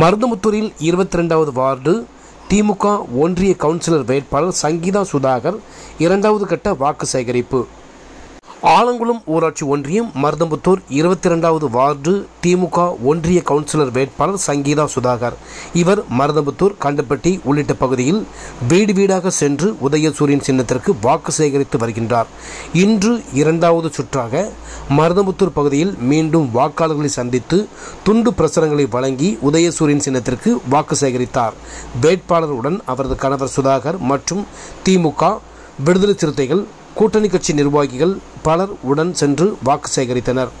மருதமுத்தூரில் இருபத்தி ரெண்டாவது வார்டு திமுக ஒன்றிய கவுன்சிலர் வேட்பாளர் சங்கீதா சுதாகர் இரண்டாவது கட்ட வாக்கு சேகரிப்பு. ஆலங்குளம் ஊராட்சி ஒன்றியம் மருதம்புத்தூர் இருபத்தி ரெண்டாவது வார்டு திமுக ஒன்றிய கவுன்சிலர் வேட்பாளர் சங்கீதா சுதாகர். இவர் மருதம்புத்தூர் கண்டப்பட்டி உள்ளிட்ட பகுதியில் வீடு வீடாக சென்று உதயசூரியன் சின்னத்திற்கு வாக்கு சேகரித்து வருகின்றார். இன்று இரண்டாவது சுற்றாக மருதம்புத்தூர் பகுதியில் மீண்டும் வாக்காளர்களை சந்தித்து துண்டு பிரசுரங்களை வழங்கி உதயசூரியன் சின்னத்திற்கு வாக்கு சேகரித்தார். வேட்பாளருடன் அவரது கணவர் சுதாகர் மற்றும் திமுக விடுதலை சிறுத்தைகள் கூட்டணி கட்சி நிர்வாகிகள் பலர் உடன் சென்று வாக்கு சேகரித்தனர்.